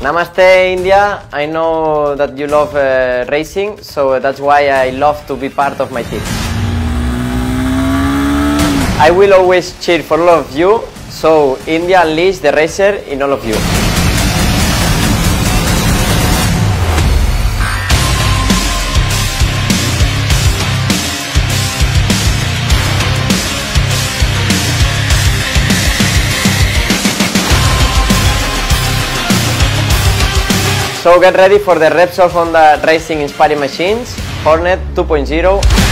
Namaste India, I know that you love uh, racing, so that's why I love to be part of my team. I will always cheer for all of you, so India unleash the racer in all of you. So get ready for the reps Repsol Honda Racing Inspiring Machines Hornet 2.0